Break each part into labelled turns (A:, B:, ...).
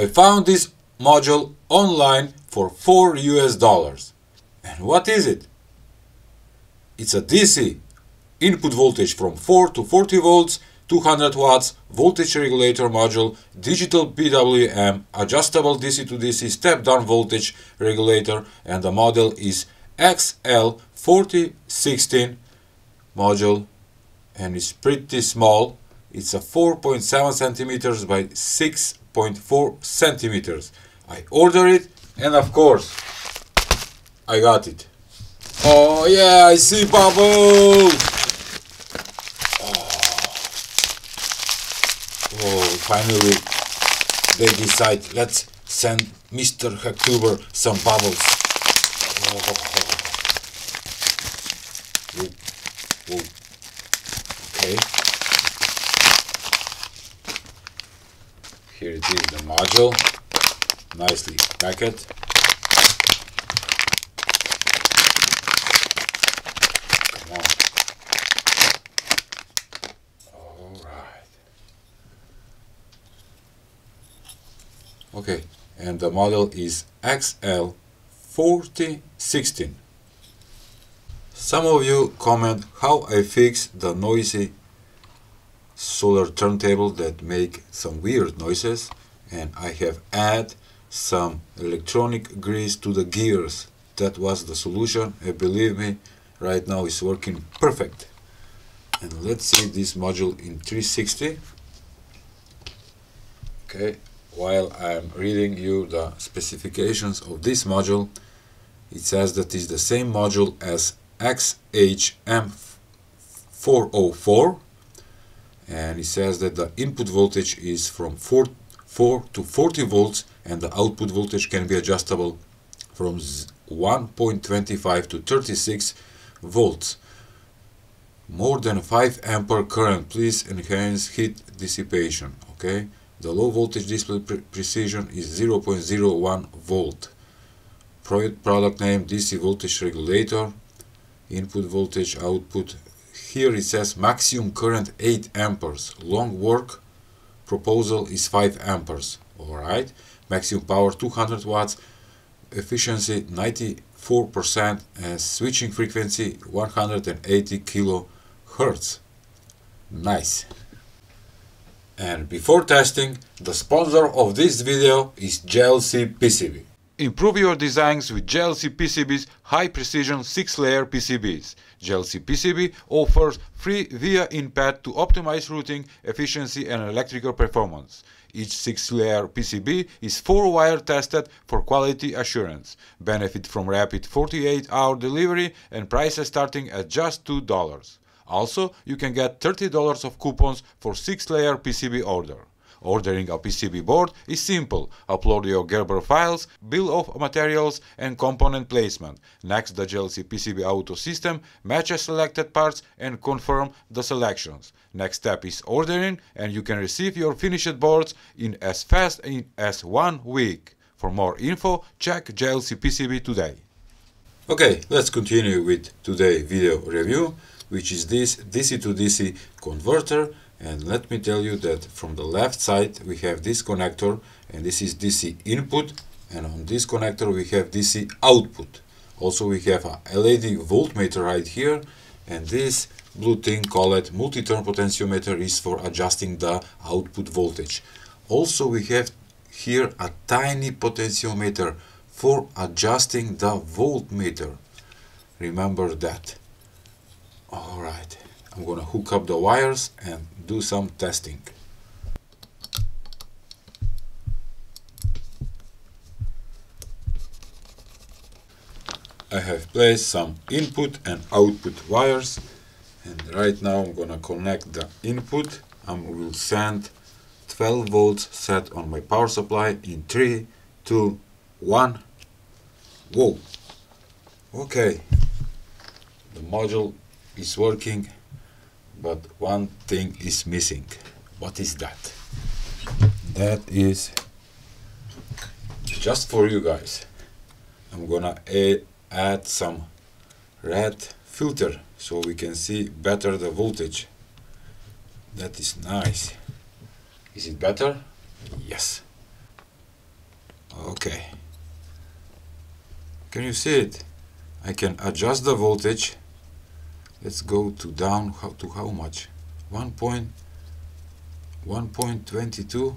A: I found this module online for 4 US dollars. And what is it? It's a DC input voltage from 4 to 40 volts 200 watts voltage regulator module, digital PWM, adjustable DC to DC step down voltage regulator and the model is XL4016 module and it's pretty small. It's a 4.7 centimeters by 6.4 centimeters. I ordered it and of course I got it. Oh yeah, I see bubbles! Oh. oh, finally they decide, let's send Mr. Hacktuber some bubbles. Oh. Whoa. Whoa. Okay. Here it is, the module, nicely packed. okay and the model is XL4016 some of you comment how I fix the noisy solar turntable that make some weird noises and I have add some electronic grease to the gears. That was the solution and believe me right now it's working perfect. And let's see this module in 360 okay while I'm reading you the specifications of this module, it says that it's the same module as XHM404 and it says that the input voltage is from 4, 4 to 40 volts and the output voltage can be adjustable from 1.25 to 36 volts. More than 5 ampere current, please enhance heat dissipation, okay? The low voltage display pre precision is 0.01 volt. Product name DC voltage regulator. Input voltage output. Here it says maximum current 8 amperes. Long work proposal is 5 amperes. Alright. Maximum power 200 watts. Efficiency 94% and switching frequency 180 kilohertz. Nice. And before testing, the sponsor of this video is JLC PCB. Improve your designs with JLC PCB's high precision 6-layer PCBs. JLC PCB offers free via in-pad to optimize routing, efficiency and electrical performance. Each 6-layer PCB is 4-wire tested for quality assurance. Benefit from rapid 48-hour delivery and prices starting at just $2. Also, you can get $30 of coupons for 6-layer PCB order. Ordering a PCB board is simple. Upload your Gerber files, bill of materials and component placement. Next, the JLC PCB auto system matches selected parts and confirm the selections. Next step is ordering and you can receive your finished boards in as fast as one week. For more info, check JLC PCB today. Okay, let's continue with today's video review which is this DC to DC converter and let me tell you that from the left side we have this connector and this is DC input and on this connector we have DC output. Also we have a LED voltmeter right here and this blue thing called multi-turn potentiometer is for adjusting the output voltage. Also we have here a tiny potentiometer for adjusting the voltmeter. Remember that. Alright, I'm gonna hook up the wires and do some testing. I have placed some input and output wires and right now I'm gonna connect the input and will send 12 volts set on my power supply in 3, 2, 1. Whoa! Okay, the module is working but one thing is missing. What is that? That is just for you guys. I'm gonna add some red filter so we can see better the voltage. That is nice. Is it better? Yes. Okay. Can you see it? I can adjust the voltage let's go to down how to how much? 1 point 1.22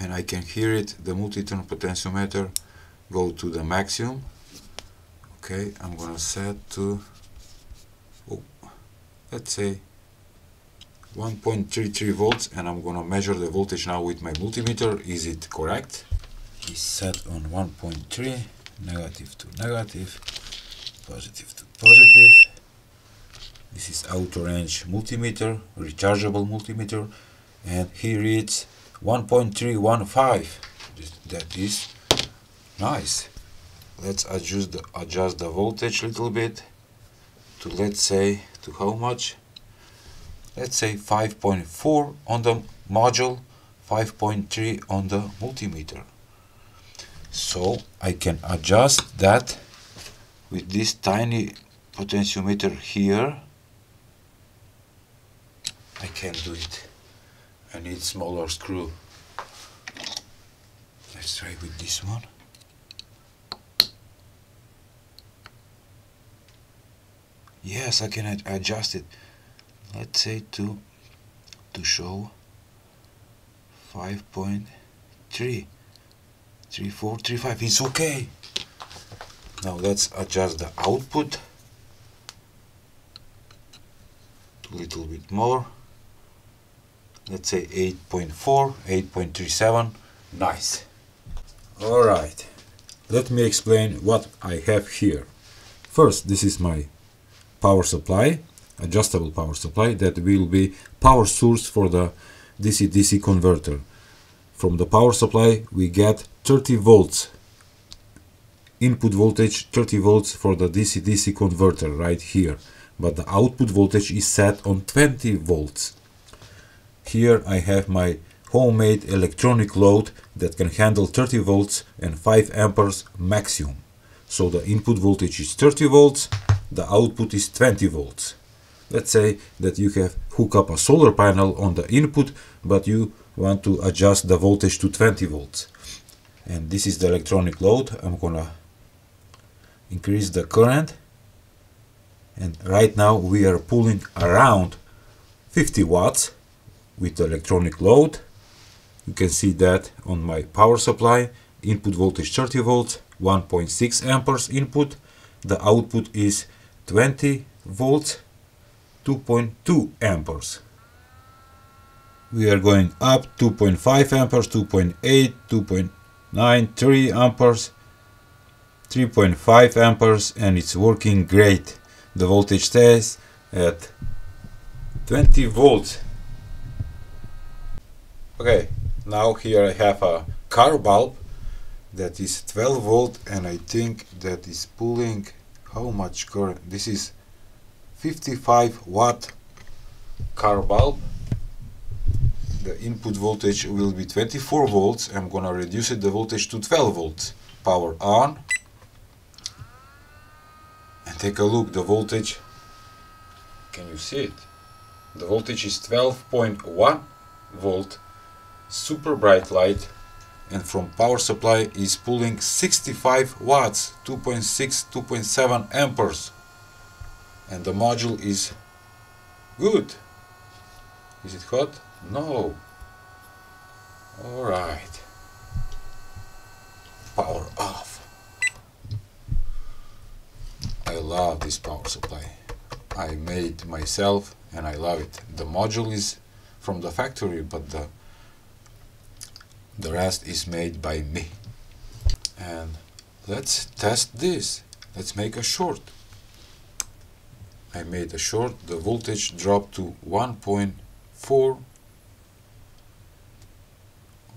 A: and I can hear it the multi-turn potentiometer go to the maximum. Okay I'm gonna set to oh, let's say 1.33 volts and I'm gonna measure the voltage now with my multimeter. Is it correct? Is set on 1.3 negative to negative positive to positive. This is auto range multimeter rechargeable multimeter and here it's 1.315 that is nice. Let's adjust the, adjust the voltage a little bit to let's say to how much? Let's say 5.4 on the module 5.3 on the multimeter. So I can adjust that with this tiny potentiometer here. I can do it. I need smaller screw. Let's try with this one. Yes I can adjust it. Let's say to to show 5.3 3435 it's okay now let's adjust the output a little bit more. Let's say 8.4 8.37 nice. All right. Let me explain what I have here. First this is my power supply adjustable power supply that will be power source for the DC-DC converter. From the power supply we get 30 volts input voltage 30 volts for the DC-DC converter right here. But the output voltage is set on 20 volts. Here I have my homemade electronic load that can handle 30 volts and 5 amperes maximum. So the input voltage is 30 volts the output is 20 volts. Let's say that you have hook up a solar panel on the input but you want to adjust the voltage to 20 volts. And this is the electronic load. I'm gonna increase the current. And right now we are pulling around 50 watts with electronic load. You can see that on my power supply input voltage 30 volts 1.6 amperes input. The output is 20 volts 2.2 amperes. We are going up 2.5 amperes 2.8 2.9 3 amperes 3.5 amperes and it's working great. The voltage stays at 20 volts. Okay now here I have a car bulb that is 12 volt and I think that is pulling how much current? This is 55 watt car bulb. The input voltage will be 24 volts. I'm gonna reduce it the voltage to 12 volts. Power on take a look. The voltage can you see it? The voltage is 12.1 volt super bright light and from power supply is pulling 65 watts 2.6 2.7 amperes. And the module is good. Is it hot? No. Alright power off I love this power supply I made myself and I love it. The module is from the factory but the the rest is made by me. And let's test this. Let's make a short. I made a short. The voltage dropped to 1.4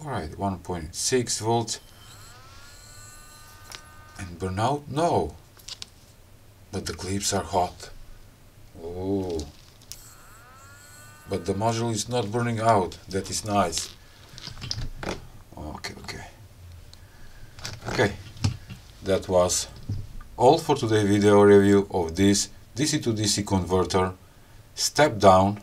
A: alright 1.6 volts. And burnout? No but the clips are hot. Oh but the module is not burning out. That is nice. Okay okay. Okay. That was all for today's video review of this DC to DC converter. Step down.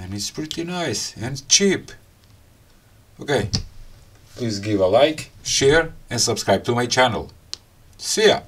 A: And it's pretty nice and cheap. Okay.
B: Please give a like.
A: share and subscribe to my channel. See ya!